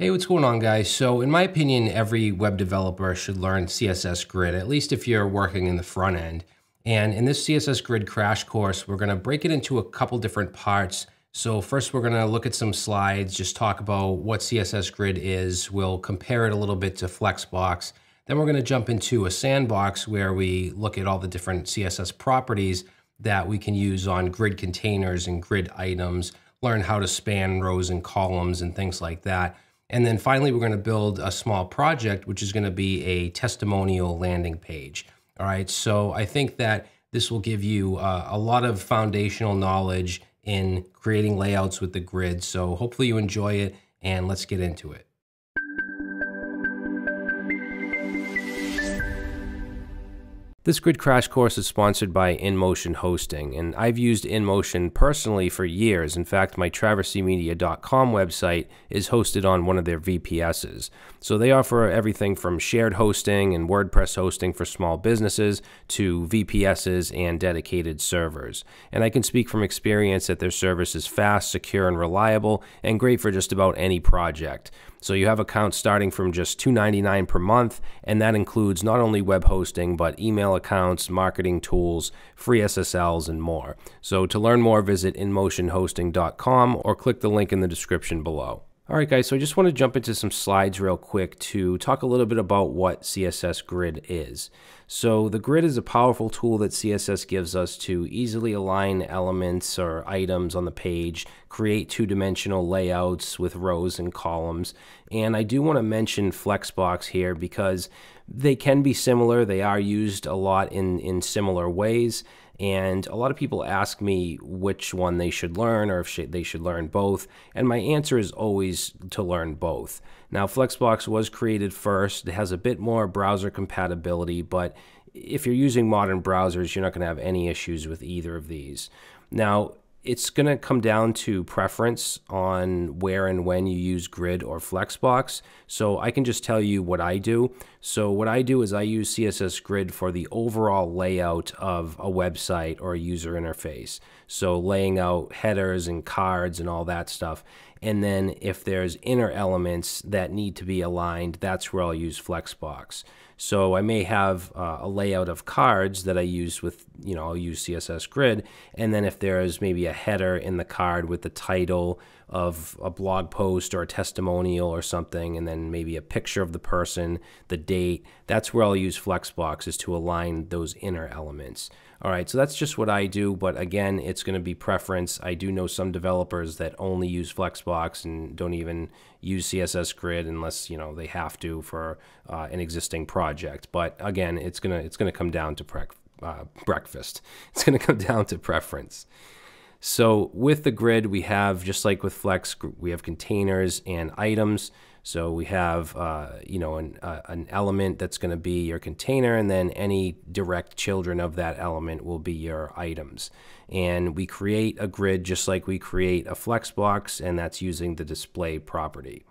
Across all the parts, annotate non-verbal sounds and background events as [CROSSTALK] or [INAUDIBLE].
Hey, what's going on, guys? So, in my opinion, every web developer should learn CSS Grid, at least if you're working in the front end. And in this CSS Grid crash course, we're going to break it into a couple different parts. So, first, we're going to look at some slides, just talk about what CSS Grid is. We'll compare it a little bit to Flexbox. Then, we're going to jump into a sandbox where we look at all the different CSS properties that we can use on grid containers and grid items, learn how to span rows and columns and things like that. And then finally, we're going to build a small project, which is going to be a testimonial landing page. All right. So I think that this will give you uh, a lot of foundational knowledge in creating layouts with the grid. So hopefully you enjoy it and let's get into it. This grid crash course is sponsored by InMotion Hosting, and I've used InMotion personally for years. In fact, my traversymedia.com website is hosted on one of their VPSs. So they offer everything from shared hosting and WordPress hosting for small businesses to VPSs and dedicated servers. And I can speak from experience that their service is fast, secure, and reliable, and great for just about any project. So you have accounts starting from just $2.99 per month, and that includes not only web hosting, but email accounts, marketing tools, free SSLs, and more. So to learn more, visit InMotionHosting.com or click the link in the description below. All right, guys, so I just want to jump into some slides real quick to talk a little bit about what CSS Grid is. So the grid is a powerful tool that CSS gives us to easily align elements or items on the page, create two-dimensional layouts with rows and columns. And I do want to mention Flexbox here because they can be similar. They are used a lot in, in similar ways. And a lot of people ask me which one they should learn or if they should learn both. And my answer is always to learn both. Now, Flexbox was created first. It has a bit more browser compatibility, but if you're using modern browsers, you're not going to have any issues with either of these. Now, it's going to come down to preference on where and when you use Grid or Flexbox. So I can just tell you what I do. So what I do is I use CSS Grid for the overall layout of a website or a user interface. So laying out headers and cards and all that stuff. And then if there's inner elements that need to be aligned, that's where I'll use Flexbox. So I may have uh, a layout of cards that I use with, you know, I'll use CSS Grid. And then if there's maybe a header in the card with the title of a blog post or a testimonial or something, and then maybe a picture of the person, the date, that's where I'll use Flexbox is to align those inner elements. All right, so that's just what I do, but again, it's going to be preference. I do know some developers that only use Flexbox and don't even use CSS Grid unless you know they have to for uh, an existing project. But again, it's gonna it's gonna come down to uh, breakfast. [LAUGHS] It's gonna come down to preference. So with the grid, we have just like with Flex, we have containers and items. So we have, uh, you know, an, uh, an element that's going to be your container, and then any direct children of that element will be your items. And we create a grid just like we create a flex box, and that's using the display property.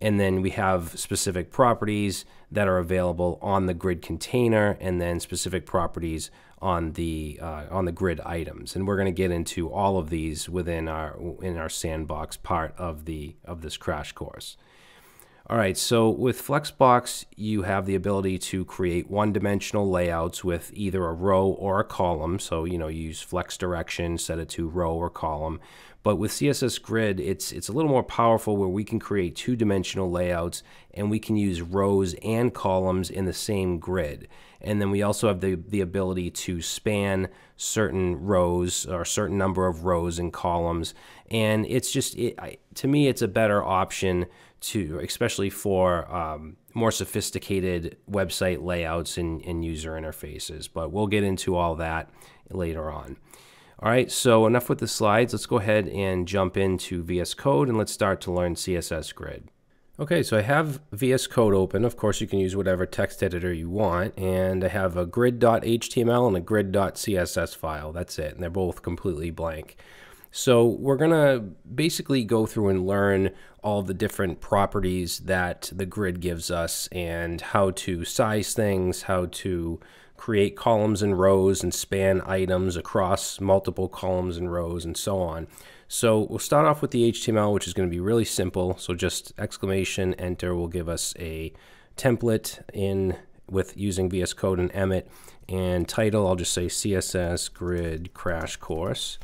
And then we have specific properties that are available on the grid container, and then specific properties on the uh, on the grid items. And we're going to get into all of these within our in our sandbox part of the of this crash course. All right, so with Flexbox, you have the ability to create one-dimensional layouts with either a row or a column. So, you know, you use flex direction, set it to row or column. But with CSS Grid, it's it's a little more powerful where we can create two-dimensional layouts and we can use rows and columns in the same grid. And then we also have the, the ability to span certain rows or a certain number of rows and columns. And it's just, it, I, to me, it's a better option to, especially for um, more sophisticated website layouts and, and user interfaces. But we'll get into all that later on. All right, so enough with the slides. Let's go ahead and jump into VS Code and let's start to learn CSS Grid. Okay, so I have VS Code open. Of course, you can use whatever text editor you want. And I have a grid.html and a grid.css file. That's it. And they're both completely blank. So we're going to basically go through and learn all the different properties that the grid gives us and how to size things, how to create columns and rows and span items across multiple columns and rows and so on. So we'll start off with the HTML, which is going to be really simple. So just exclamation enter will give us a template in with using VS Code and Emmet. And title, I'll just say CSS Grid Crash Course.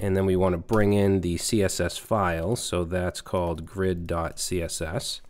And then we want to bring in the CSS file. So that's called grid.css.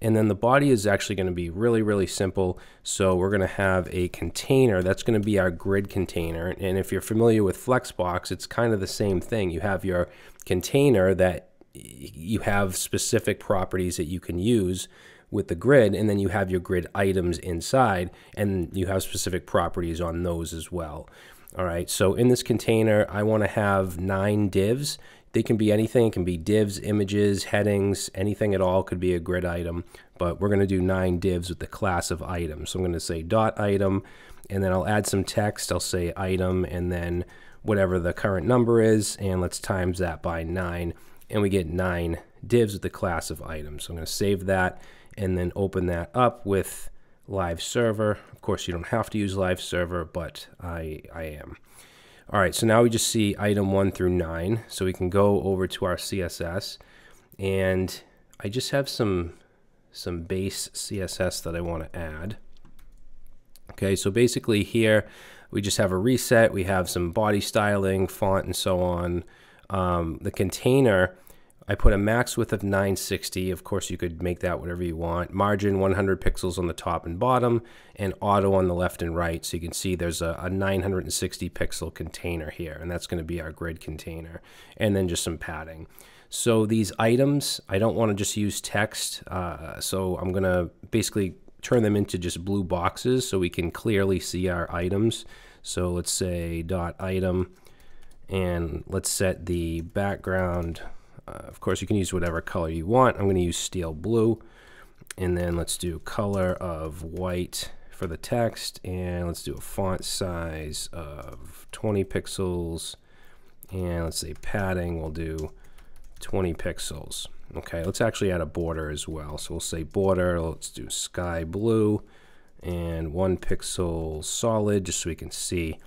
And then the body is actually going to be really, really simple. So we're going to have a container. That's going to be our grid container. And if you're familiar with Flexbox, it's kind of the same thing. You have your container that you have specific properties that you can use with the grid, and then you have your grid items inside, and you have specific properties on those as well. All right, so in this container, I want to have nine divs. They can be anything. It can be divs, images, headings, anything at all could be a grid item. But we're going to do nine divs with the class of item. So I'm going to say dot item, and then I'll add some text. I'll say item, and then whatever the current number is, and let's times that by nine, and we get nine divs with the class of item. So I'm going to save that, and then open that up with live server. Of course, you don't have to use live server, but I, I am. All right, so now we just see item one through nine. So we can go over to our CSS and I just have some, some base CSS that I want to add. Okay, so basically here we just have a reset. We have some body styling, font, and so on. Um, the container I put a max width of 960. Of course, you could make that whatever you want. Margin 100 pixels on the top and bottom, and auto on the left and right. So you can see there's a, a 960 pixel container here, and that's going to be our grid container. And then just some padding. So these items, I don't want to just use text. Uh, so I'm going to basically turn them into just blue boxes so we can clearly see our items. So let's say dot item, and let's set the background uh, of course, you can use whatever color you want. I'm going to use steel blue. And then let's do color of white for the text. And let's do a font size of 20 pixels. And let's say padding, we'll do 20 pixels. Okay, let's actually add a border as well. So we'll say border, let's do sky blue and one pixel solid just so we can see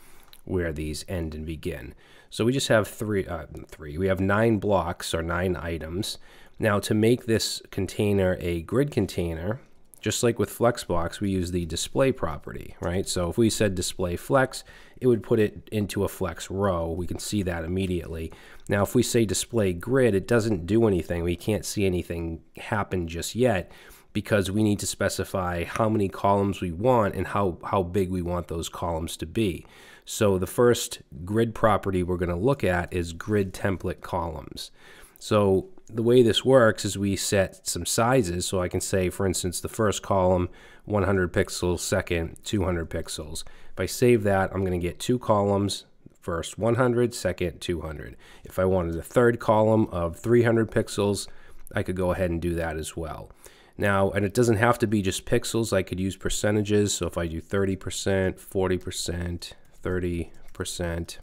where these end and begin. So we just have three, uh, three. We have nine blocks or nine items. Now to make this container a grid container, just like with Flexbox, we use the display property, right? So if we said display flex, it would put it into a flex row. We can see that immediately. Now, if we say display grid, it doesn't do anything. We can't see anything happen just yet because we need to specify how many columns we want and how, how big we want those columns to be. So the first grid property we're going to look at is grid template columns. So the way this works is we set some sizes. So I can say, for instance, the first column, 100 pixels, second, 200 pixels. If I save that, I'm going to get two columns, first 100, second 200. If I wanted a third column of 300 pixels, I could go ahead and do that as well. Now, and it doesn't have to be just pixels. I could use percentages. So if I do 30%, 40%, 30%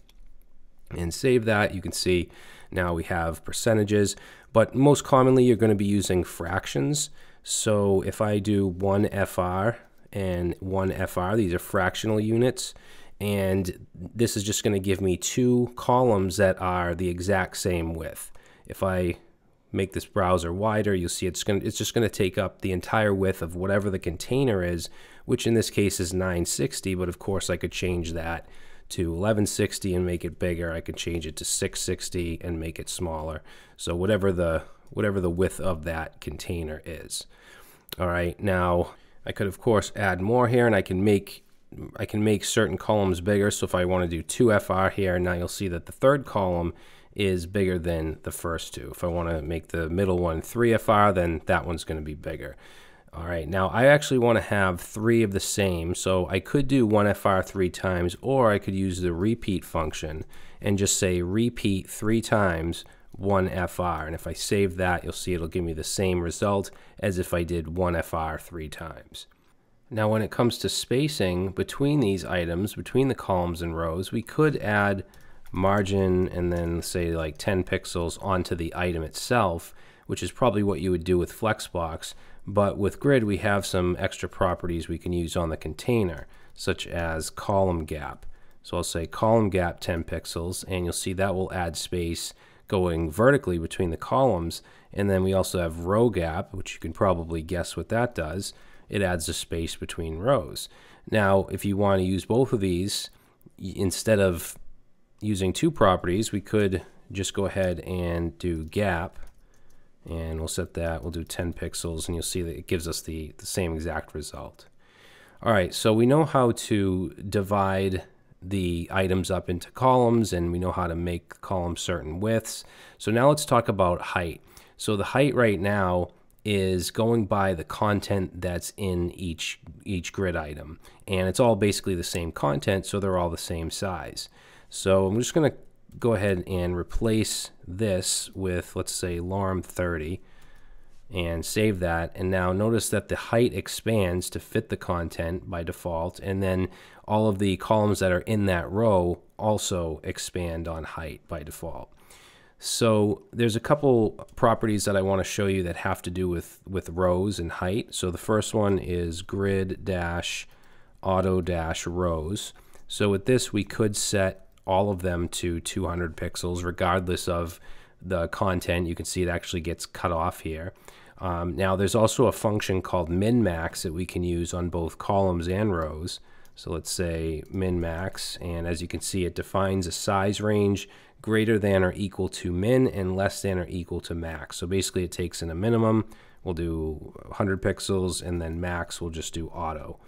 and save that, you can see now we have percentages, but most commonly you're going to be using fractions. So if I do 1 FR and 1 FR, these are fractional units, and this is just going to give me two columns that are the exact same width. If I make this browser wider, you'll see it's going to, it's just going to take up the entire width of whatever the container is, which in this case is 960, but of course I could change that to 1160 and make it bigger. I could change it to 660 and make it smaller. So whatever the whatever the width of that container is. All right, now I could of course add more here and I can make I can make certain columns bigger. So if I want to do 2FR here, now you'll see that the third column is bigger than the first two. If I want to make the middle one 3FR, then that one's going to be bigger. All right, now I actually want to have three of the same, so I could do 1FR three times, or I could use the repeat function and just say repeat three times 1FR. And if I save that, you'll see it'll give me the same result as if I did 1FR three times. Now when it comes to spacing between these items, between the columns and rows, we could add margin and then say like 10 pixels onto the item itself, which is probably what you would do with Flexbox. But with grid, we have some extra properties we can use on the container, such as column gap. So I'll say column gap 10 pixels, and you'll see that will add space going vertically between the columns. And then we also have row gap, which you can probably guess what that does. It adds a space between rows. Now, if you want to use both of these, instead of using two properties, we could just go ahead and do gap and we'll set that, we'll do 10 pixels and you'll see that it gives us the, the same exact result. All right, so we know how to divide the items up into columns and we know how to make columns certain widths. So now let's talk about height. So the height right now is going by the content that's in each each grid item and it's all basically the same content so they're all the same size. So I'm just going to go ahead and replace this with let's say lorem 30 and save that. And now notice that the height expands to fit the content by default. And then all of the columns that are in that row also expand on height by default. So there's a couple properties that I want to show you that have to do with, with rows and height. So the first one is grid dash auto dash rows. So with this, we could set all of them to 200 pixels regardless of the content. You can see it actually gets cut off here. Um, now there's also a function called min-max that we can use on both columns and rows. So let's say min-max, and as you can see, it defines a size range greater than or equal to min and less than or equal to max. So basically it takes in a minimum, we'll do 100 pixels, and then max we'll just do auto.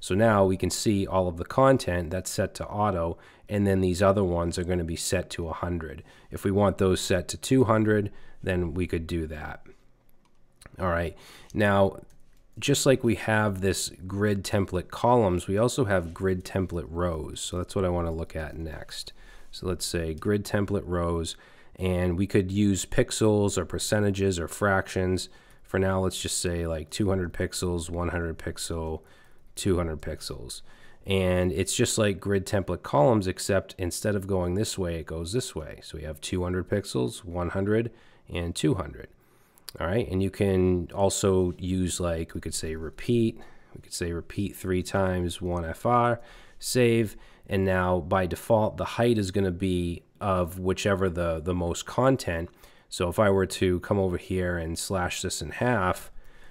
So now we can see all of the content that's set to auto, and then these other ones are going to be set to 100. If we want those set to 200, then we could do that. All right. Now, just like we have this grid template columns, we also have grid template rows. So that's what I want to look at next. So let's say grid template rows, and we could use pixels or percentages or fractions. For now, let's just say like 200 pixels, 100 pixel, 200 pixels. And it's just like grid template columns, except instead of going this way, it goes this way. So we have 200 pixels, 100, and 200. All right, and you can also use like, we could say repeat, we could say repeat three times, one FR, save, and now by default, the height is gonna be of whichever the, the most content. So if I were to come over here and slash this in half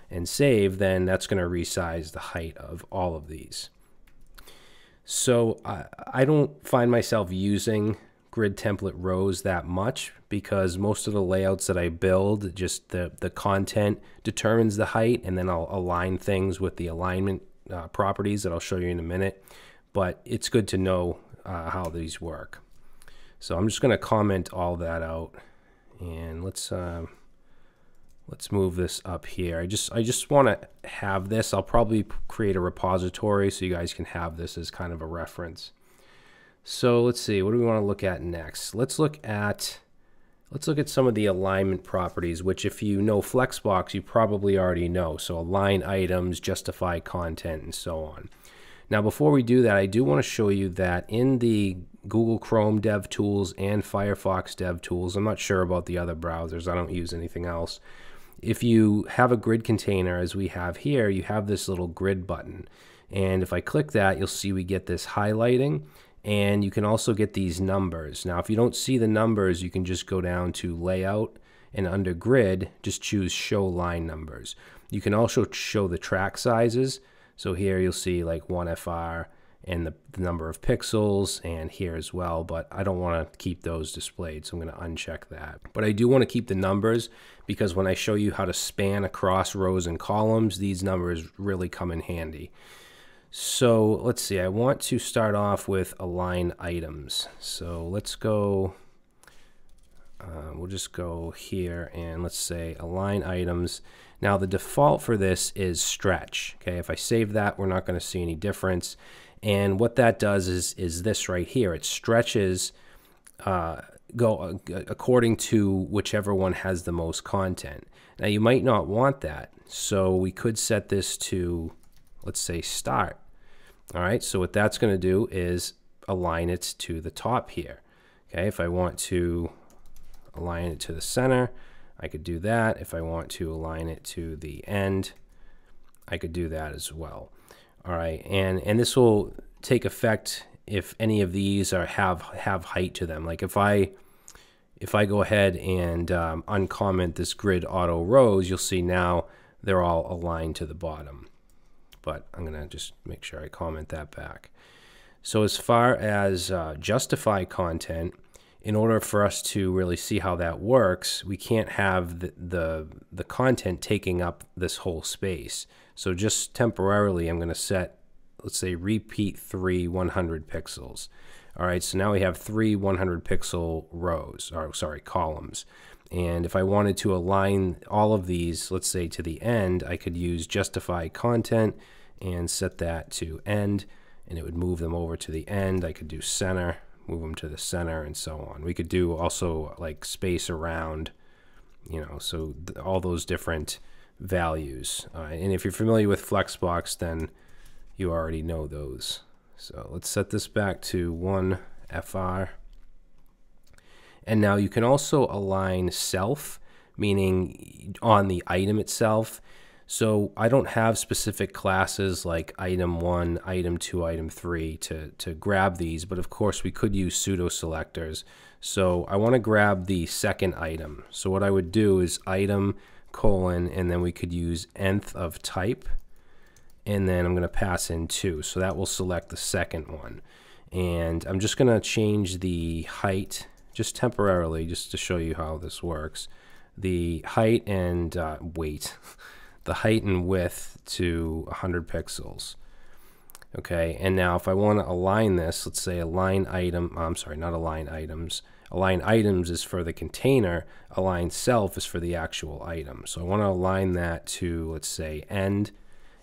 and save, then that's gonna resize the height of all of these. So I, I don't find myself using grid template rows that much because most of the layouts that I build, just the, the content determines the height, and then I'll align things with the alignment uh, properties that I'll show you in a minute. But it's good to know uh, how these work. So I'm just going to comment all that out, and let's uh, let's move this up here. I just I just want to have this. I'll probably create a repository so you guys can have this as kind of a reference. So let's see, what do we want to look at next? Let's look at let's look at some of the alignment properties, which if you know Flexbox, you probably already know. So align items, justify content, and so on. Now, before we do that, I do want to show you that in the Google Chrome Dev Tools and Firefox Dev Tools, I'm not sure about the other browsers, I don't use anything else. If you have a grid container, as we have here, you have this little grid button. And if I click that, you'll see we get this highlighting and you can also get these numbers. Now, if you don't see the numbers, you can just go down to layout and under grid, just choose show line numbers. You can also show the track sizes. So here you'll see like 1FR and the, the number of pixels and here as well, but I don't want to keep those displayed, so I'm going to uncheck that. But I do want to keep the numbers because when I show you how to span across rows and columns, these numbers really come in handy. So let's see, I want to start off with align items. So let's go, uh, we'll just go here and let's say align items. Now the default for this is stretch. Okay, if I save that, we're not going to see any difference. And what that does is, is this right here. It stretches uh, go uh, according to whichever one has the most content. Now you might not want that. So we could set this to let's say start. All right, so what that's going to do is align it to the top here. Okay, if I want to align it to the center, I could do that. If I want to align it to the end, I could do that as well. All right, and and this will take effect if any of these are have have height to them. Like if I if I go ahead and um, uncomment this grid auto rows, you'll see now they're all aligned to the bottom. But I'm going to just make sure I comment that back. So as far as uh, justify content, in order for us to really see how that works, we can't have the, the, the content taking up this whole space. So just temporarily, I'm going to set, let's say, repeat three 100 pixels. All right, so now we have three 100 pixel rows, or sorry, columns. And if I wanted to align all of these, let's say to the end, I could use justify content and set that to end, and it would move them over to the end. I could do center, move them to the center, and so on. We could do also like space around, you know, so all those different values. Uh, and if you're familiar with Flexbox, then you already know those. So let's set this back to 1 FR. And now you can also align self, meaning on the item itself. So I don't have specific classes like item 1, item 2, item 3 to, to grab these, but of course we could use pseudo selectors. So I want to grab the second item. So what I would do is item colon, and then we could use nth of type and then I'm going to pass in 2. So that will select the second one. And I'm just going to change the height just temporarily just to show you how this works. The height and uh, weight, [LAUGHS] the height and width to 100 pixels. Okay, and now if I want to align this, let's say align item, I'm sorry, not align items. Align items is for the container, align self is for the actual item. So I want to align that to, let's say, end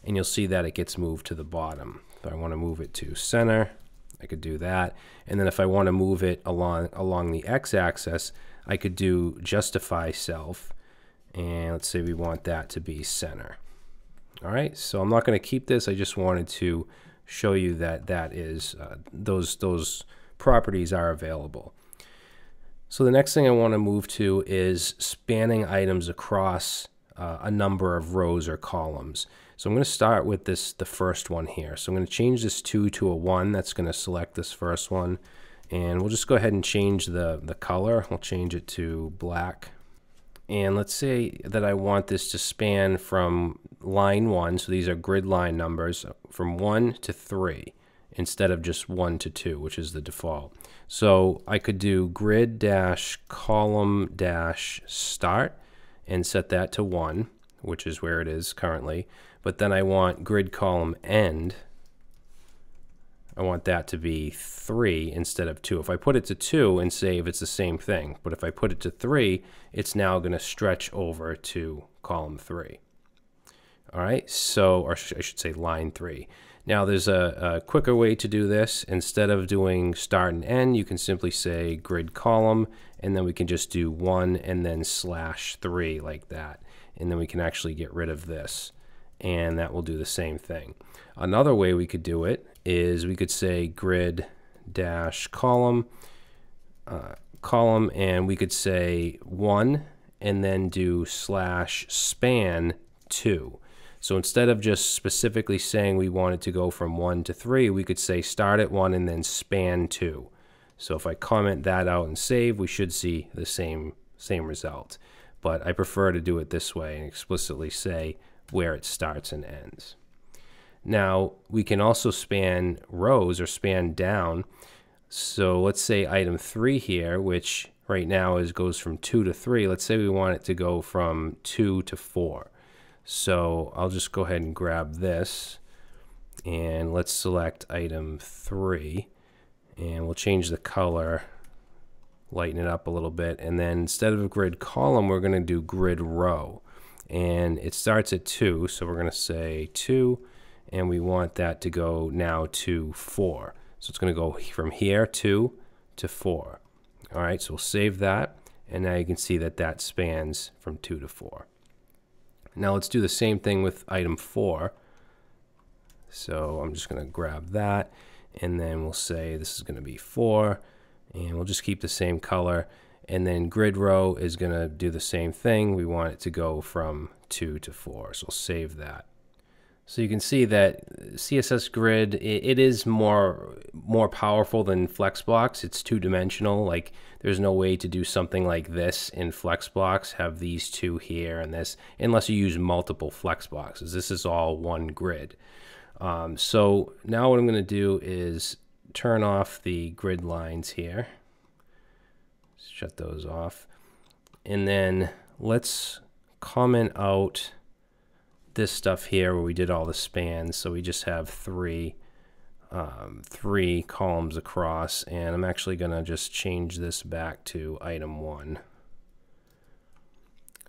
and you'll see that it gets moved to the bottom. If I want to move it to center, I could do that. And then if I want to move it along along the x-axis, I could do justify self. And let's say we want that to be center. All right, so I'm not going to keep this. I just wanted to show you that that is uh, those those properties are available. So the next thing I want to move to is spanning items across uh, a number of rows or columns. So I'm going to start with this, the first one here. So I'm going to change this 2 to a 1. That's going to select this first one. And we'll just go ahead and change the, the color. We'll change it to black. And let's say that I want this to span from line 1, so these are grid line numbers, from 1 to 3 instead of just 1 to 2, which is the default. So I could do grid dash column dash start and set that to 1, which is where it is currently but then I want grid column end. I want that to be 3 instead of 2. If I put it to 2 and save, it's the same thing. But if I put it to 3, it's now going to stretch over to column 3. All right, so, or I should say line 3. Now there's a, a, quicker way to do this. Instead of doing start and end, you can simply say grid column, and then we can just do 1 and then slash 3 like that. And then we can actually get rid of this and that will do the same thing. Another way we could do it is we could say grid dash column uh, column and we could say one and then do slash span two. So instead of just specifically saying we wanted to go from one to three, we could say start at one and then span two. So if I comment that out and save, we should see the same same result. But I prefer to do it this way and explicitly say where it starts and ends. Now, we can also span rows or span down. So let's say item 3 here, which right now is goes from 2 to 3. Let's say we want it to go from 2 to 4. So I'll just go ahead and grab this and let's select item 3 and we'll change the color lighten it up a little bit. And then instead of a grid column we're going to do grid row. And it starts at 2 so we're going to say 2 and we want that to go now to 4 so it's going to go from here 2 to 4 all right so we'll save that. And now you can see that that spans from 2 to 4 now let's do the same thing with item 4 so I'm just going to grab that and then we'll say this is going to be 4 and we'll just keep the same color and then grid row is going to do the same thing. We want it to go from 2 to 4. So we'll save that. So you can see that CSS Grid it, is more more powerful than Flexbox. It's two dimensional. Like there's no way to do something like this in Flexbox. Have these two here and this unless you use multiple Flexboxes. This is all one grid. Um, so now what I'm going to do is turn off the grid lines here. Shut those off, and then let's comment out this stuff here where we did all the spans. So we just have three, um, three columns across. And I'm actually going to just change this back to item one.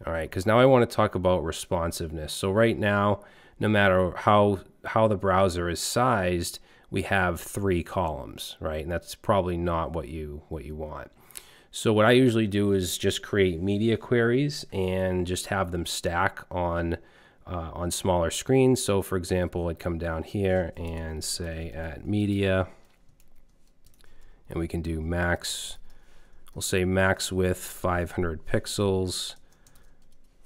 All right, because now I want to talk about responsiveness. So right now, no matter how how the browser is sized, we have three columns, right? And that's probably not what you what you want. So what I usually do is just create media queries and just have them stack on uh, on smaller screens. So for example, I'd come down here and say at media, and we can do max, we'll say max width 500 pixels,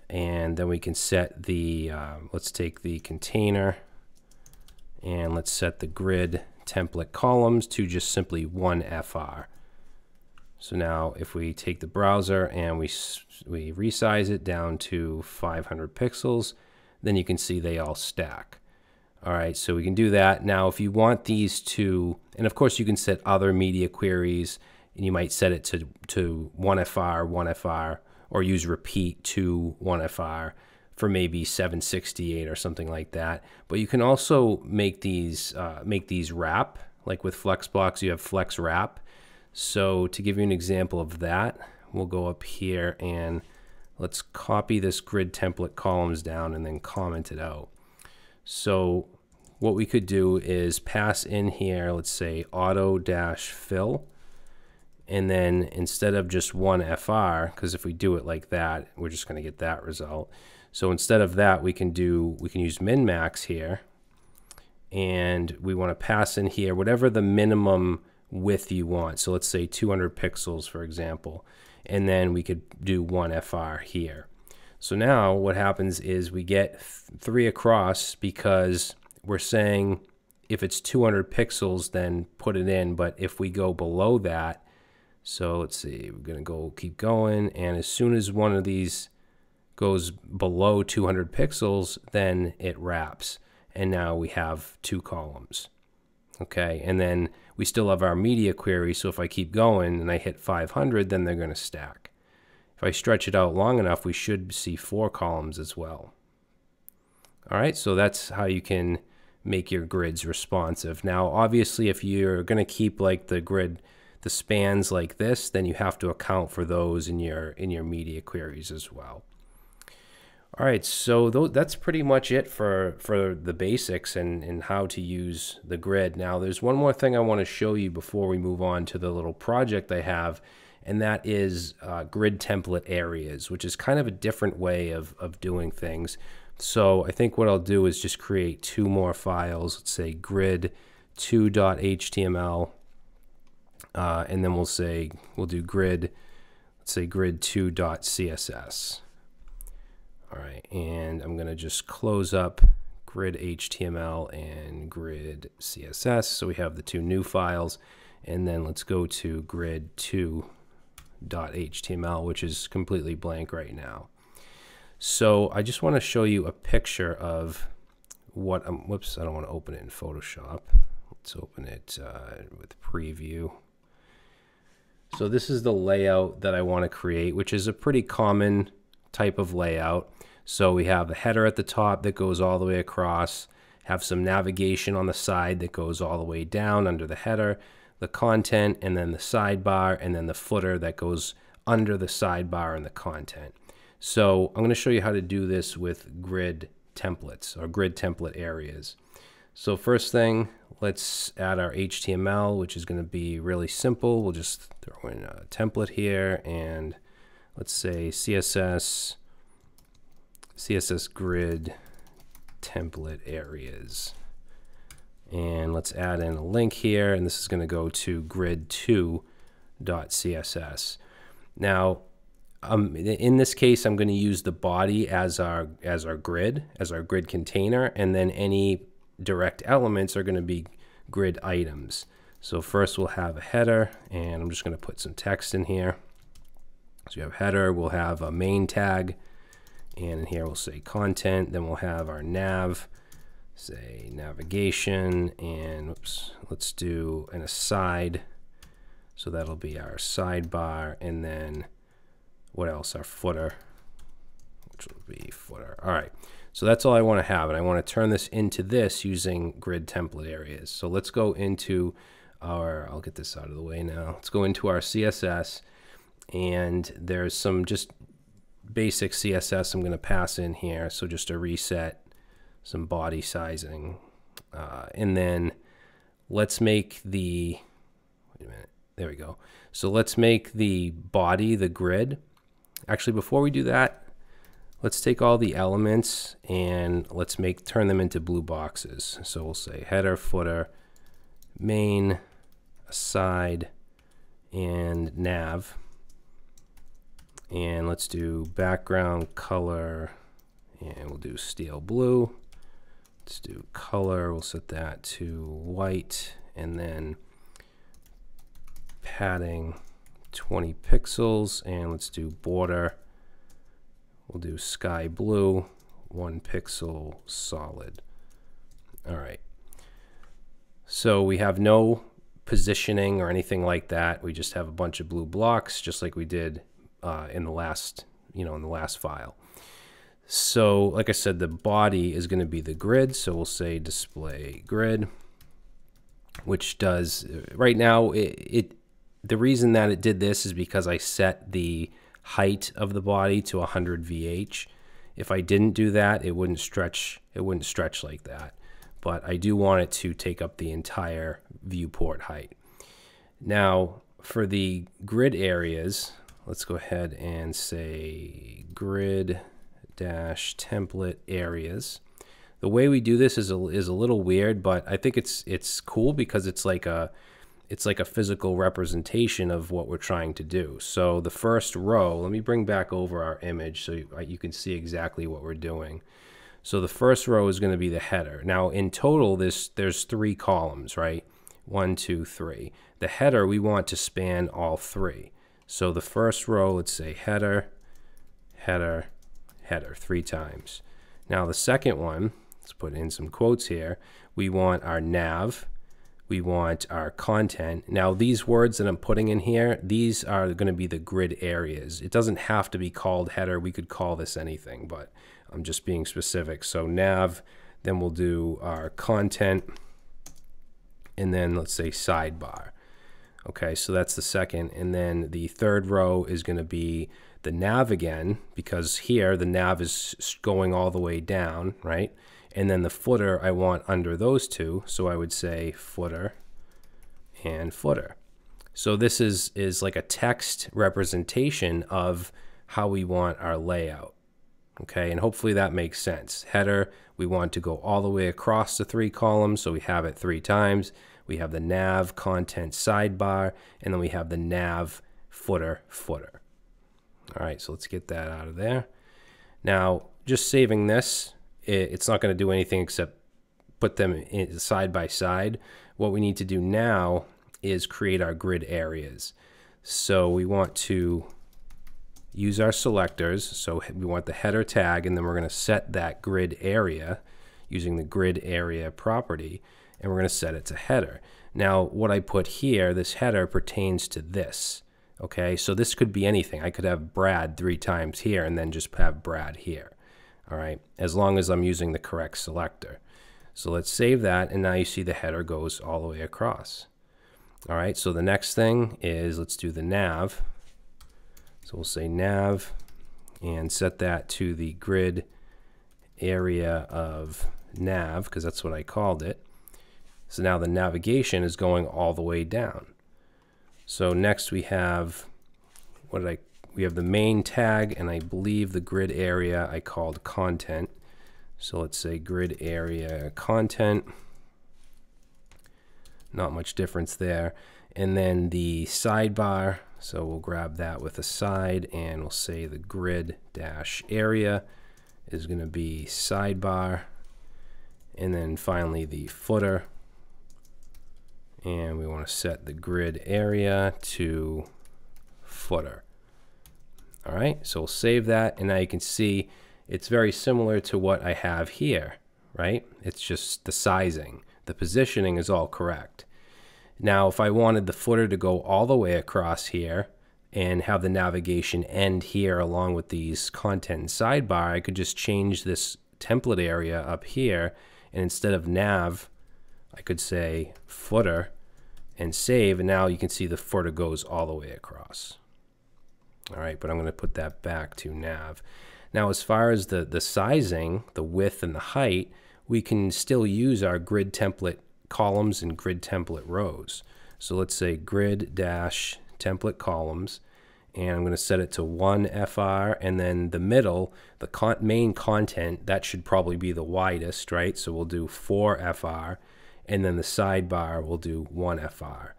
and then we can set the, uh, let's take the container, and let's set the grid template columns to just simply one FR. So now if we take the browser and we, we resize it down to 500 pixels, then you can see they all stack. All right, so we can do that. Now, if you want these to, and of course you can set other media queries, and you might set it to, to 1FR, 1FR, or use repeat to 1FR for maybe 768 or something like that. But you can also make these, uh, make these wrap, like with Flexbox, you have Flex Wrap. So to give you an example of that, we'll go up here and Let's copy this grid template columns down and then comment it out. So what we could do is pass in here, let's say auto dash fill. And then instead of just one FR, because if we do it like that, we're just going to get that result. So instead of that, we can do, we can use min max here. And we want to pass in here whatever the minimum width you want. So let's say 200 pixels, for example and then we could do one FR here. So now what happens is we get th three across because we're saying if it's 200 pixels, then put it in. But if we go below that, so let's see, we're going to go keep going. And as soon as one of these goes below 200 pixels, then it wraps. And now we have two columns. Okay, and then we still have our media query. So if I keep going and I hit 500, then they're going to stack. If I stretch it out long enough, we should see four columns as well. All right, so that's how you can make your grids responsive. Now, obviously, if you're going to keep like the grid, the spans like this, then you have to account for those in your in your media queries as well. All right, so that's pretty much it for, for the basics and, and how to use the grid. Now, there's one more thing I want to show you before we move on to the little project I have, and that is uh, grid template areas, which is kind of a different way of, of doing things. So I think what I'll do is just create two more files. Let's say grid2.html, uh, and then we'll say, we'll do grid, let's say grid2.css. All right, and I'm gonna just close up grid HTML and grid CSS. So we have the two new files. And then let's go to grid2.html, which is completely blank right now. So I just want to show you a picture of what, I'm, whoops, I don't want to open it in Photoshop. Let's open it uh, with preview. So this is the layout that I want to create, which is a pretty common type of layout. So we have a header at the top that goes all the way across, have some navigation on the side that goes all the way down under the header, the content, and then the sidebar, and then the footer that goes under the sidebar and the content. So I'm going to show you how to do this with grid templates or grid template areas. So first thing, let's add our HTML, which is going to be really simple. We'll just throw in a template here and let's say CSS CSS grid template areas. And let's add in a link here, and this is going to go to grid2.css. Now, um, in this case, I'm going to use the body as our as our grid, as our grid container, and then any direct elements are going to be grid items. So first we'll have a header, and I'm just going to put some text in here. So we have header, we'll have a main tag, and in here we'll say content. Then we'll have our nav, say navigation, and oops, let's do an aside. So that'll be our sidebar, and then what else? Our footer, which will be footer. All right. So that's all I want to have. And I want to turn this into this using grid template areas. So let's go into our, I'll get this out of the way now. Let's go into our CSS. And there's some just basic CSS I'm going to pass in here. So just a reset, some body sizing. Uh, and then let's make the, wait a minute, there we go. So let's make the body the grid. Actually, before we do that, let's take all the elements and let's make turn them into blue boxes. So we'll say header, footer, main, side, and nav. And let's do background color, and we'll do steel blue. Let's do color, we'll set that to white, and then padding 20 pixels and let's do border. We'll do sky blue one pixel solid. All right. So we have no positioning or anything like that. We just have a bunch of blue blocks just like we did uh, in the last you know in the last file so like I said the body is going to be the grid so we'll say display grid which does right now it, it the reason that it did this is because I set the height of the body to 100 VH. If I didn't do that, it wouldn't stretch. It wouldn't stretch like that. But I do want it to take up the entire viewport height. Now, for the grid areas, let's go ahead and say grid dash template areas. The way we do this is a, is a little weird, but I think it's it's cool because it's like a it's like a physical representation of what we're trying to do. So the first row, let me bring back over our image so you, uh, you can see exactly what we're doing. So the first row is going to be the header. Now in total, this there's three columns, right? One, two, three. The header, we want to span all three. So the first row, let's say header, header, header, three times. Now the second one, let's put in some quotes here. We want our nav, we want our content. Now, these words that I'm putting in here, these are going to be the grid areas. It doesn't have to be called header. We could call this anything, but I'm just being specific. So nav, then we'll do our content, and then let's say sidebar. Okay, so that's the second. And then the third row is going to be the nav again, because here the nav is going all the way down, right? And then the footer I want under those two. So I would say footer and footer. So this is, is like a text representation of how we want our layout. Okay, and hopefully that makes sense. Header, we want to go all the way across the three columns, so we have it three times. We have the nav content sidebar, and then we have the nav footer footer. All right, so let's get that out of there. Now, just saving this, it's not going to do anything except put them in, side by side. What we need to do now is create our grid areas. So we want to use our selectors. So we want the header tag, and then we're going to set that grid area using the grid area property, and we're going to set it to header. Now, what I put here, this header pertains to this. Okay, so this could be anything. I could have Brad three times here and then just have Brad here all right, as long as I'm using the correct selector. So let's save that, and now you see the header goes all the way across. All right, so the next thing is let's do the nav. So we'll say nav and set that to the grid area of nav, because that's what I called it. So now the navigation is going all the way down. So next we have, what did I we have the main tag and I believe the grid area I called content. So let's say grid area content. Not much difference there. And then the sidebar, So we'll grab that with aside and we'll say the grid dash area is going to be sidebar. And then finally the footer. And we want to set the grid area to footer. All right, so we'll save that. And now you can see it's very similar to what I have here, right? It's just the sizing. The positioning is all correct. Now, if I wanted the footer to go all the way across here and have the navigation end here along with these content sidebar, I could just change this template area up here. And instead of nav, I could say footer and save. And now you can see the footer goes all the way across. All right, but I'm going to put that back to nav. Now, as far as the, the sizing, the width and the height, we can still use our grid template columns and grid template rows. So let's say grid dash template columns and I'm going to set it to 1 FR and then the middle, the con main content, that should probably be the widest, right? So we'll do 4 FR and then the sidebar we'll do 1 FR.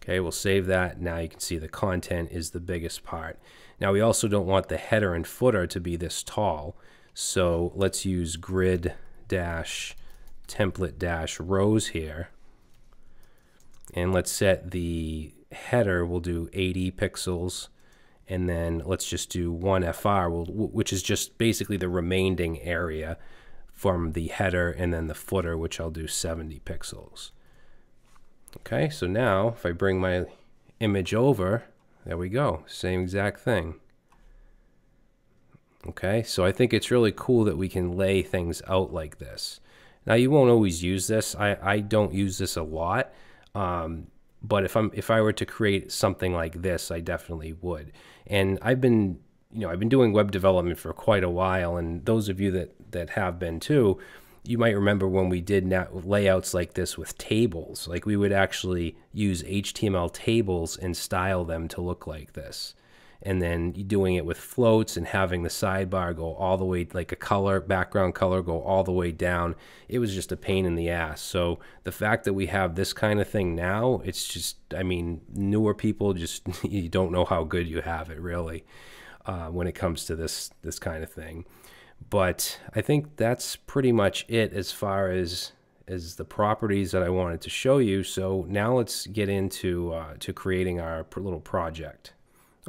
Okay, we'll save that. Now you can see the content is the biggest part. Now we also don't want the header and footer to be this tall. So let's use grid dash template dash rows here. And let's set the header, we'll do 80 pixels. And then let's just do 1FR, which is just basically the remaining area from the header and then the footer, which I'll do 70 pixels. Okay, so now if I bring my image over, there we go, same exact thing. Okay, so I think it's really cool that we can lay things out like this. Now you won't always use this. I, I don't use this a lot. Um, but if I'm if I were to create something like this, I definitely would. And I've been you know I've been doing web development for quite a while, and those of you that that have been too, you might remember when we did layouts like this with tables. Like we would actually use HTML tables and style them to look like this. And then doing it with floats and having the sidebar go all the way like a color background color go all the way down. It was just a pain in the ass. So the fact that we have this kind of thing now it's just i mean newer people just [LAUGHS] you don't know how good you have it really uh, when it comes to this this kind of thing but i think that's pretty much it as far as as the properties that i wanted to show you so now let's get into uh, to creating our little project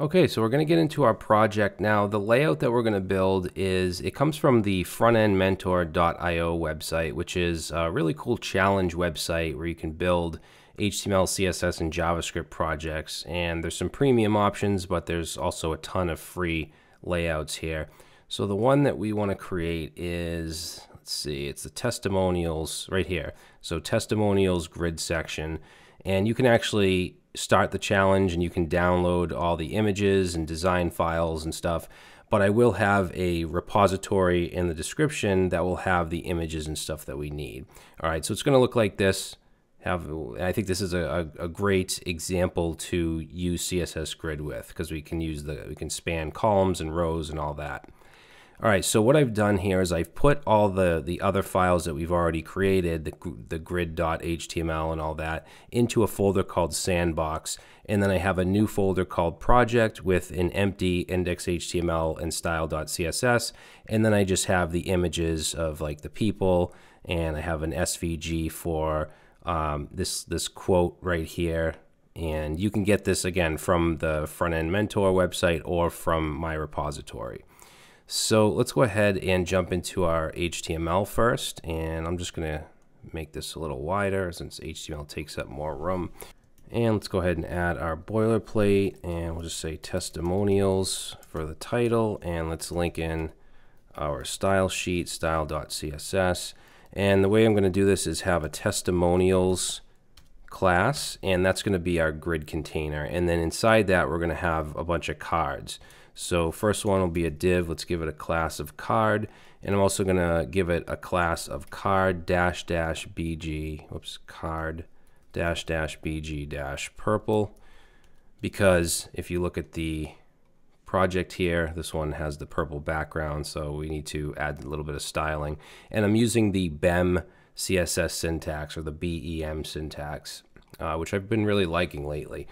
Okay, so we're going to get into our project now. The layout that we're going to build is, it comes from the frontendmentor.io website, which is a really cool challenge website where you can build HTML, CSS, and JavaScript projects. And there's some premium options, but there's also a ton of free layouts here. So the one that we want to create is, let's see, it's the testimonials right here. So testimonials grid section. And you can actually start the challenge and you can download all the images and design files and stuff. But I will have a repository in the description that will have the images and stuff that we need. All right, so it's going to look like this. Have I think this is a, a, great example to use CSS Grid with because we can use the we can span columns and rows and all that. All right, so what I've done here is I've put all the, the other files that we've already created, the, the grid.html and all that, into a folder called sandbox. And then I have a new folder called project with an empty index.html and style.css. And then I just have the images of like the people, and I have an SVG for um, this, this quote right here. And you can get this again from the front end mentor website or from my repository. So let's go ahead and jump into our HTML first. And I'm just going to make this a little wider since HTML takes up more room. And let's go ahead and add our boilerplate and we'll just say testimonials for the title. And let's link in our style sheet, style.css. And the way I'm going to do this is have a testimonials class, and that's going to be our grid container. And then inside that, we're going to have a bunch of cards. So first one will be a div. Let's give it a class of card. And I'm also going to give it a class of card dash dash bg. Whoops, card dash dash bg dash purple. Because if you look at the project here, this one has the purple background. So we need to add a little bit of styling. And I'm using the BEM CSS syntax or the BEM syntax, uh, which I've been really liking lately.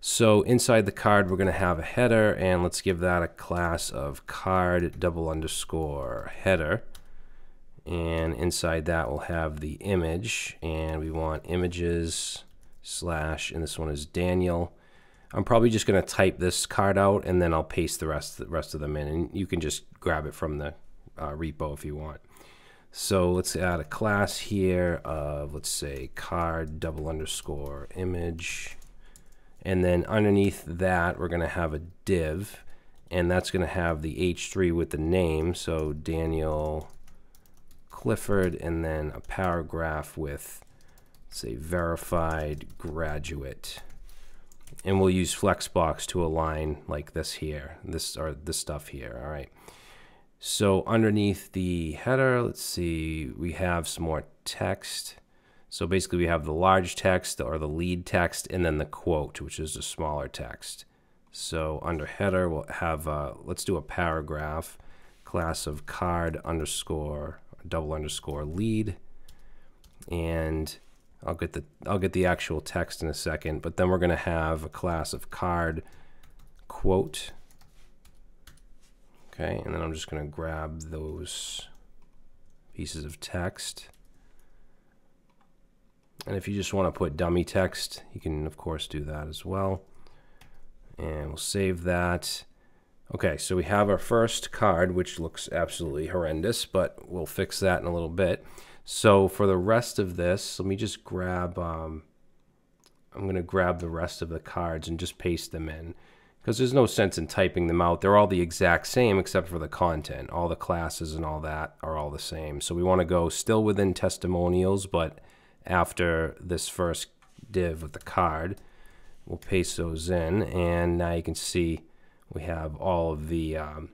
So inside the card, we're going to have a header, and let's give that a class of card double underscore header. And inside that, we'll have the image, and we want images slash, and this one is Daniel. I'm probably just going to type this card out, and then I'll paste the rest, the rest of them in, and you can just grab it from the uh, repo if you want. So let's add a class here of, let's say, card double underscore image. And then underneath that, we're going to have a div. And that's going to have the H3 with the name. So Daniel Clifford, and then a paragraph with, say, verified graduate. And we'll use Flexbox to align like this here, this or this stuff here. All right. So underneath the header, let's see, we have some more text. So basically we have the large text or the lead text and then the quote, which is the smaller text. So under header, we'll have, uh, let's do a paragraph, class of card underscore, double underscore lead. And I'll get the, I'll get the actual text in a second, but then we're going to have a class of card quote Okay, and then I'm just going to grab those pieces of text. And if you just want to put dummy text, you can of course do that as well. And we'll save that. Okay, so we have our first card, which looks absolutely horrendous, but we'll fix that in a little bit. So for the rest of this, let me just grab, um, I'm going to grab the rest of the cards and just paste them in because there's no sense in typing them out. They're all the exact same except for the content. All the classes and all that are all the same. So we want to go still within testimonials, but after this first div with the card, we'll paste those in, and now you can see we have all of the um,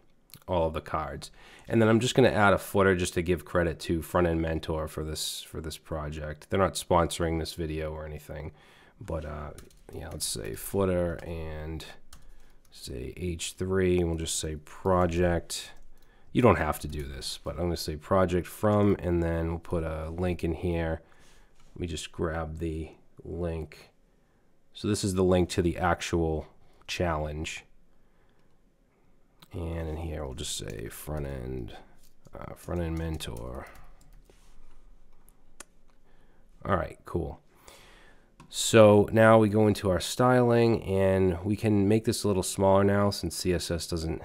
all of the cards. And then I'm just going to add a footer just to give credit to Front End Mentor for this for this project. They're not sponsoring this video or anything, but uh, yeah, let's say footer and say H3, and we'll just say project. You don't have to do this, but I'm going to say project from, and then we'll put a link in here. Let me just grab the link. So this is the link to the actual challenge. And in here, we'll just say front end, uh, front end mentor. All right, cool. So now we go into our styling and we can make this a little smaller now since CSS doesn't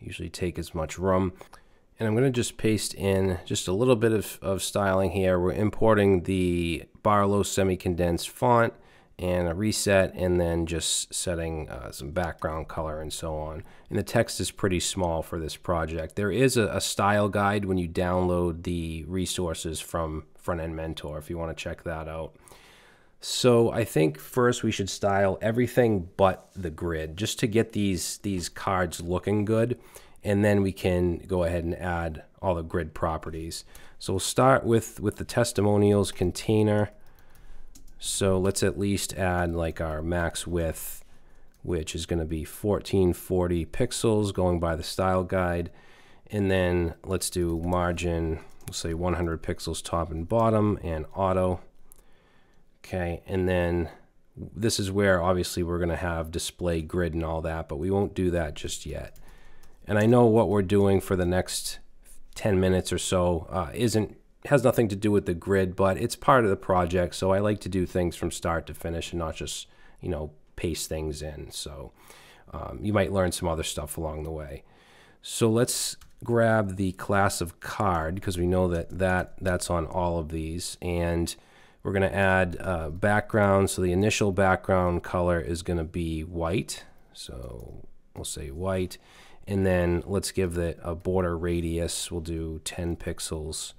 usually take as much room. And I'm going to just paste in just a little bit of, of styling here. We're importing the Barlow semi-condensed font and a reset and then just setting uh, some background color and so on. And the text is pretty small for this project. There is a, a style guide when you download the resources from Front End Mentor if you want to check that out. So I think first we should style everything but the grid just to get these these cards looking good and then we can go ahead and add all the grid properties. So we'll start with with the testimonials container. So let's at least add like our max width which is going to be 1440 pixels going by the style guide and then let's do margin we'll say 100 pixels top and bottom and auto Okay, and then this is where obviously we're going to have display grid and all that, but we won't do that just yet. And I know what we're doing for the next 10 minutes or so uh, isn't has nothing to do with the grid, but it's part of the project. So I like to do things from start to finish and not just, you know, paste things in. So um, you might learn some other stuff along the way. So let's grab the class of card because we know that, that that's on all of these. And we're going to add uh, background. So the initial background color is going to be white. So we'll say white. And then let's give it a border radius. We'll do 10 pixels.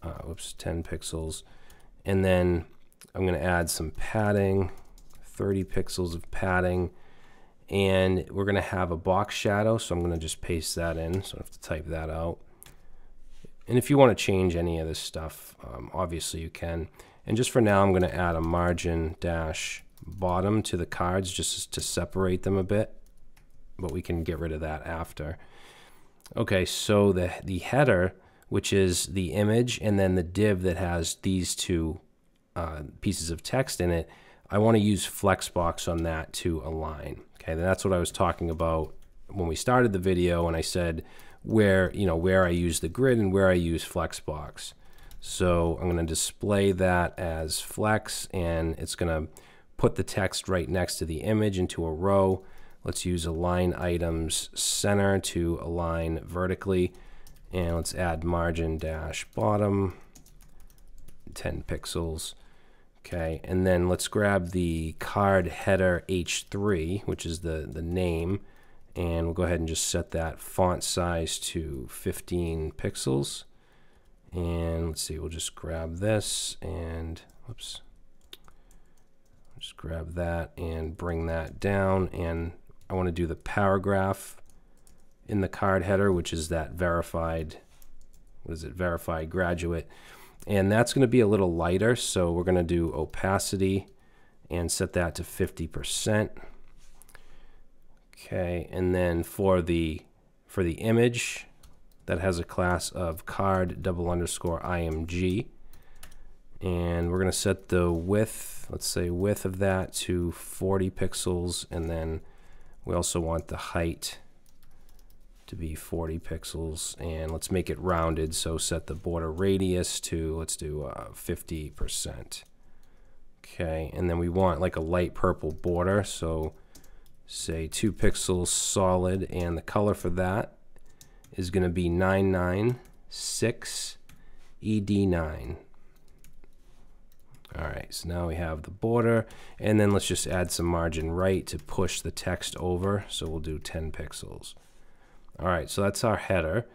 Uh, whoops, 10 pixels. And then I'm going to add some padding, 30 pixels of padding. And we're going to have a box shadow. So I'm going to just paste that in. So I have to type that out. And if you want to change any of this stuff, um, obviously you can. And just for now, I'm going to add a margin dash bottom to the cards just to separate them a bit, but we can get rid of that after. Okay, so the, the header, which is the image, and then the div that has these two uh, pieces of text in it, I want to use Flexbox on that to align. Okay, that's what I was talking about when we started the video and I said where, you know, where I use the grid and where I use Flexbox. So I'm going to display that as flex and it's going to put the text right next to the image into a row. Let's use align items center to align vertically. And let's add margin dash bottom, 10 pixels. Okay, and then let's grab the card header H3, which is the, the name, and we'll go ahead and just set that font size to 15 pixels. And let's see, we'll just grab this and, whoops, just grab that and bring that down. And I want to do the paragraph in the card header, which is that verified, what is it, verified graduate. And that's going to be a little lighter, so we're going to do opacity and set that to 50%. Okay, and then for the for the image, that has a class of card double underscore img. And we're going to set the width, let's say width of that to 40 pixels. And then we also want the height to be 40 pixels. And let's make it rounded. So set the border radius to, let's do uh, 50%. Okay, and then we want like a light purple border. So say two pixels solid. And the color for that is going to be 996 ED9. All right, so now we have the border, and then let's just add some margin right to push the text over. So we'll do 10 pixels. All right, so that's our header.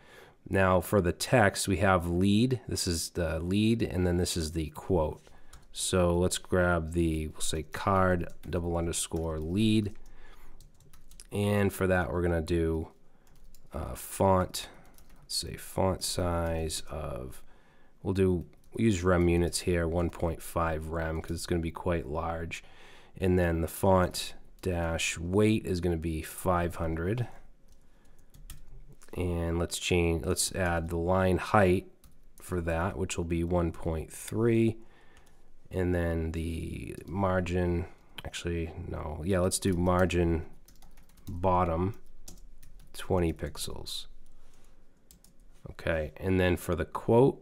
Now for the text, we have lead. This is the lead, and then this is the quote. So let's grab the, we'll say card double underscore lead. And for that, we're going to do uh, font, let's say font size of, we'll do, we'll use rem units here, 1.5 rem, because it's going to be quite large. And then the font dash weight is going to be 500. And let's change, let's add the line height for that, which will be 1.3. And then the margin, actually, no, yeah, let's do margin bottom 20 pixels. Okay, and then for the quote,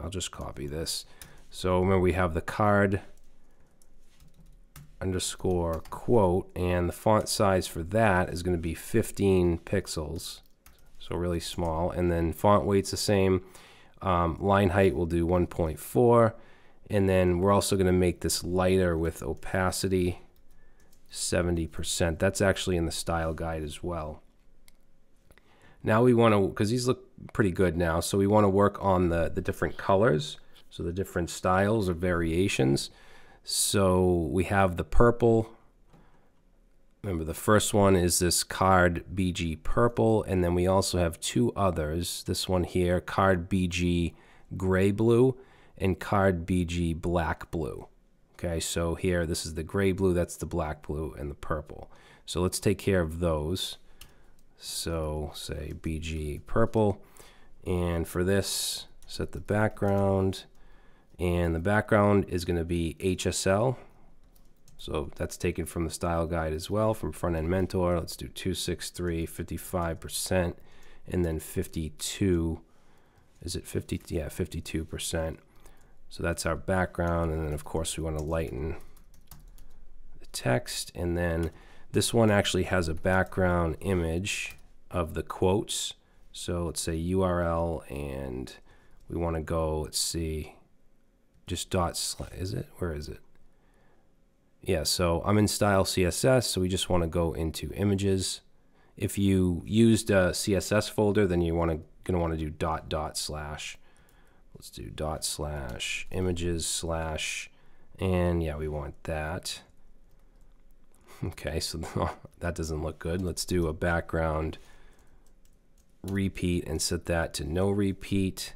I'll just copy this. So remember we have the card underscore quote, and the font size for that is going to be 15 pixels, so really small. And then font weight's the same. Um, line height will do 1.4, and then we're also going to make this lighter with opacity 70%. That's actually in the style guide as well. Now we want to, because these look pretty good now, so we want to work on the, the different colors, so the different styles or variations. So we have the purple. Remember, the first one is this card BG purple, and then we also have two others. This one here, card BG gray blue, and card BG black blue. Okay, so here, this is the gray blue, that's the black blue, and the purple. So let's take care of those. So say BG purple. And for this, set the background. And the background is going to be HSL. So that's taken from the style guide as well from Front End Mentor. Let's do 263, 55%, and then 52. Is it 50? Yeah, 52%. So that's our background. And then, of course, we want to lighten the text. And then this one actually has a background image of the quotes. So let's say URL, and we want to go, let's see, just dot, slash is it? Where is it? Yeah, so I'm in style CSS, so we just want to go into images. If you used a CSS folder, then you want to gonna want to do dot dot slash Let's do dot slash images slash, and yeah, we want that. [LAUGHS] Okay, so [LAUGHS] that doesn't look good. Let's do a background repeat and set that to no repeat.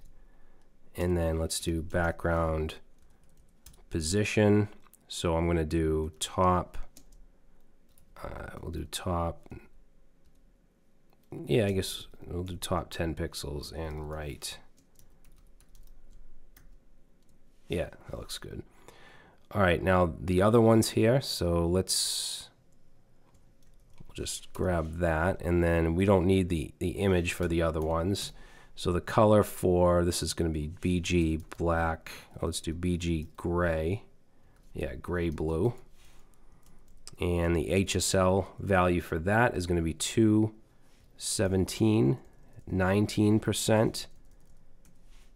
And then let's do background position. So I'm going to do top. Uh, we'll do top. Yeah, I guess we'll do top 10 pixels and right. Yeah, that looks good. All right, now the other ones here. So let's we'll just grab that. And then we don't need the, the image for the other ones. So the color for this is going to be BG black. Oh, let's do BG gray. Yeah, gray blue. And the HSL value for that is going to be 217, 19%,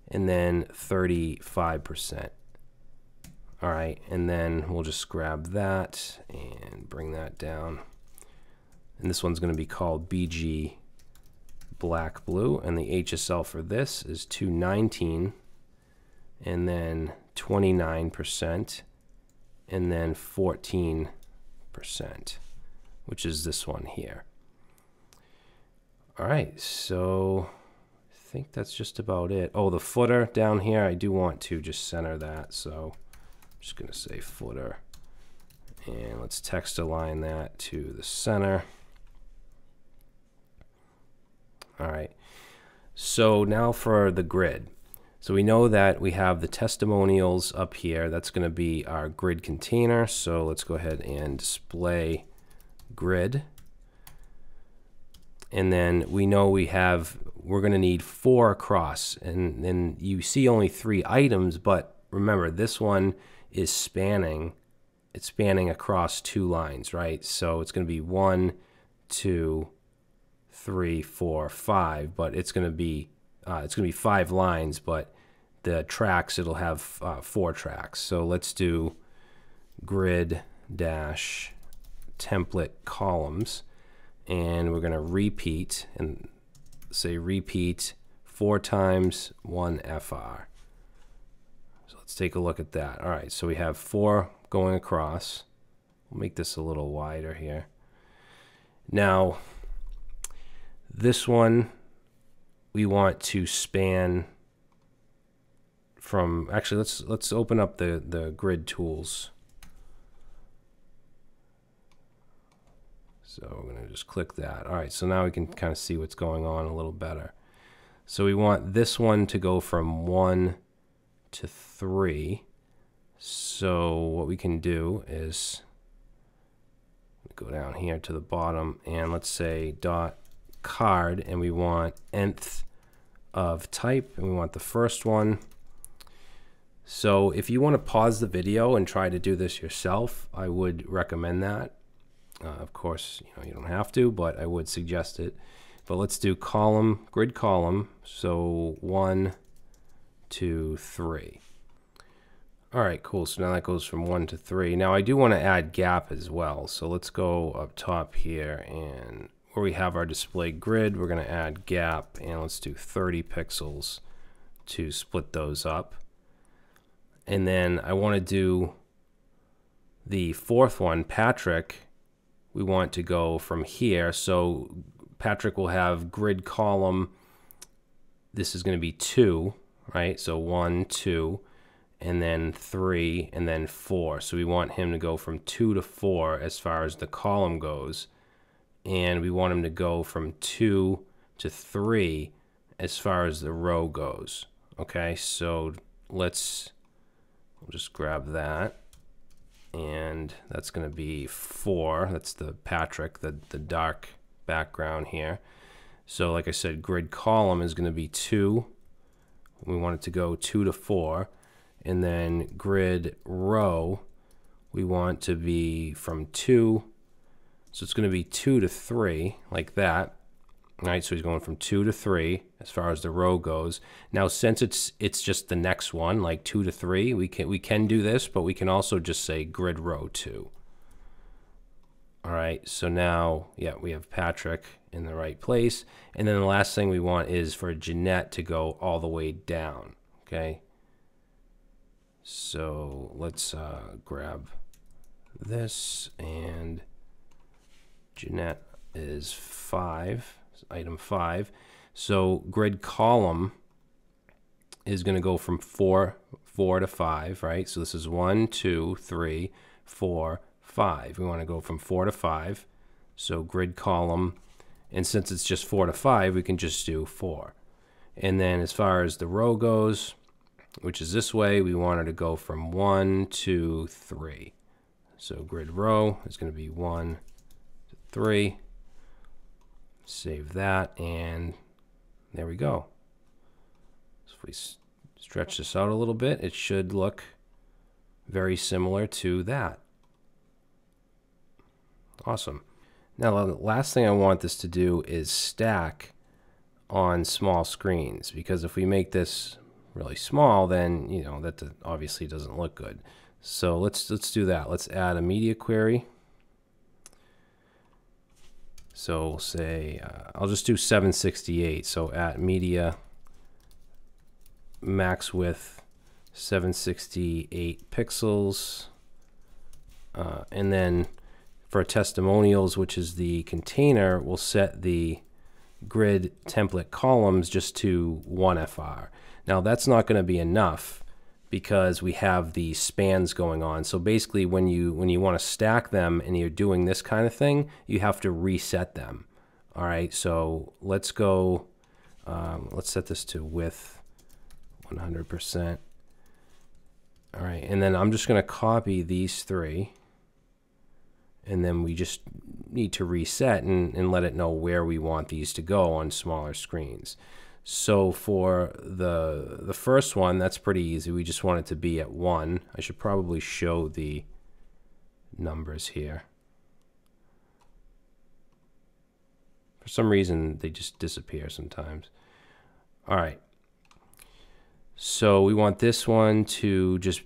and then 35%. All right, and then we'll just grab that and bring that down. And this one's going to be called BG Black Blue, and the HSL for this is 219, and then 29%, and then 14%, which is this one here. All right, so I think that's just about it. Oh, the footer down here, I do want to just center that, so I'm just going to say footer. And let's text align that to the center. All right. So now for the grid. So we know that we have the testimonials up here. That's going to be our grid container. So let's go ahead and display grid. And then we know we have, we're going to need four across. And then you see only three items, but remember this one is spanning, it's spanning across two lines, right? So it's going to be one, two, three, four, five, but it's going to be uh, it's going to be five lines, but the tracks it'll have uh, four tracks. So let's do grid dash template columns, and we're going to repeat and say repeat four times one FR. So let's take a look at that. All right, so we have four going across. We'll make this a little wider here. Now, this one we want to span from actually let's let's open up the the grid tools. So we're going to just click that. All right so now we can kind of see what's going on a little better. So we want this one to go from 1 to 3. So what we can do is go down here to the bottom and let's say dot card and we want nth of type and we want the first one. So if you want to pause the video and try to do this yourself, I would recommend that. Uh, of course, you know you don't have to, but I would suggest it. But let's do column, grid column. So one, to 3. All right, cool. So now that goes from 1 to 3. Now I do want to add gap as well. So let's go up top here and where we have our display grid, we're going to add gap and let's do 30 pixels to split those up. And then I want to do the fourth one, Patrick, we want to go from here. So Patrick will have grid column. This is going to be 2 right? So one, two, and then three, and then four. So we want him to go from two to four as far as the column goes. And we want them to go from two to three as far as the row goes. Okay, so let's we'll just grab that. And that's going to be four. That's the Patrick, the, the dark background here. So like I said, grid column is going to be two we want it to go two to four. And then grid row, we want to be from two. So it's going to be two to three, like that. All right, so he's going from two to three as far as the row goes. Now, since it's it's just the next one, like two to three, we can we can do this, but we can also just say grid row two. All right, so now, yeah, we have Patrick in the right place. And then the last thing we want is for Jeanette to go all the way down, okay? So let's uh, grab this and Jeanette is five, item five. So grid column is going to go from four, four to five, right? So this is one, two, three, four, 5. We want to go from 4 to 5. So grid column, and since it's just 4 to 5, we can just do 4. And then as far as the row goes, which is this way. We want her to go from 1 to 3. So grid row is going to be 1 3. Save that, and there we go. So if we stretch this out a little bit, it should look very similar to that. Awesome. Now, the last thing I want this to do is stack on small screens because if we make this really small, then you know that obviously doesn't look good. So let's let's do that. Let's add a media query. So say uh, I'll just do 768. So at media max width 768 pixels, uh, and then for testimonials, which is the container, we'll set the grid template columns just to 1FR. Now that's not going to be enough because we have the spans going on. So basically when you when you want to stack them and you're doing this kind of thing, you have to reset them. All right, so let's go, um, let's set this to width 100%. All right, and then I'm just going to copy these three and then we just need to reset and, and let it know where we want these to go on smaller screens. So for the the first one, that's pretty easy. We just want it to be at 1. I should probably show the numbers here. For some reason, they just disappear sometimes. All right. So we want this one to just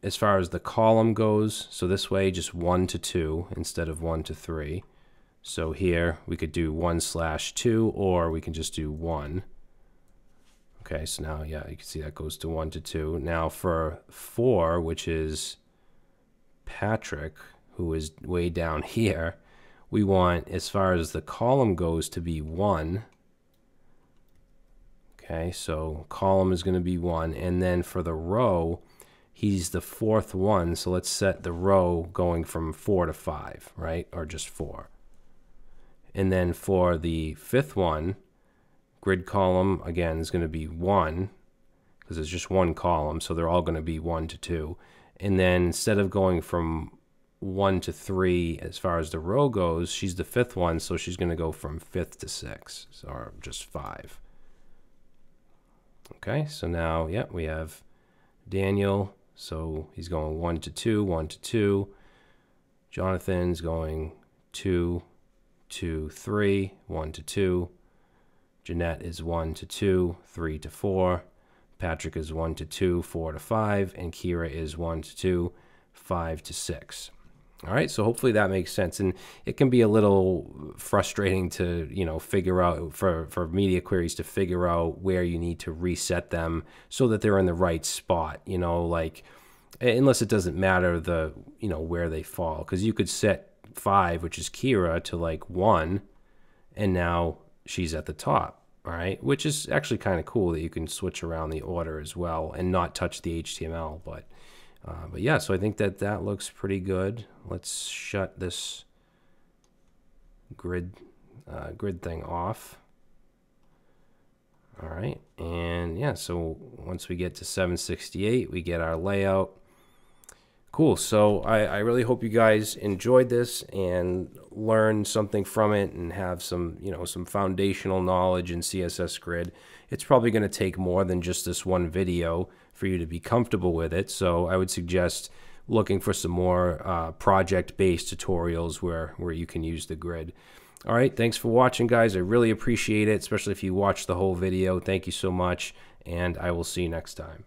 as far as the column goes, so this way just 1 to 2 instead of 1 to 3. So here we could do 1 slash 2 or we can just do 1. Okay, so now, yeah, you can see that goes to 1 to 2. Now for 4, which is Patrick, who is way down [LAUGHS] here, we want, as far as the column goes, to be 1. Okay, so column is going to be 1. And then for the row, he's the fourth one. So let's set the row going from four to five, right? Or just four. And then for the fifth one, grid column, again, is going to be one because it's just one column. So they're all going to be one to two. And then instead of going from one to three as far as the row goes, she's the fifth one. So she's going to go from fifth to six, or just five. Okay, so now, yeah, we have Daniel, so he's going 1 to 2, 1 to 2. Jonathan's going 2 to 3, 1 to 2. Jeanette is 1 to 2, 3 to 4. Patrick is 1 to 2, 4 to 5. And Kira is 1 to 2, 5 to 6. All right, so hopefully that makes sense, and it can be a little frustrating to you know figure out for for media queries to figure out where you need to reset them so that they're in the right spot. You know, like unless it doesn't matter the you know where they fall, because you could set five, which is Kira, to like one, and now she's at the top. All right, which is actually kind of cool that you can switch around the order as well and not touch the HTML, but. Uh, but yeah, so I think that that looks pretty good. Let's shut this grid uh, grid thing off. All right, and yeah, so once we get to 768, we get our layout. Cool, so I, I really hope you guys enjoyed this and learned something from it and have some, you know, some foundational knowledge in CSS Grid. It's probably going to take more than just this one video for you to be comfortable with it. So I would suggest looking for some more uh, project-based tutorials where, where you can use the grid. All right, thanks for watching, guys. I really appreciate it, especially if you watch the whole video. Thank you so much, and I will see you next time.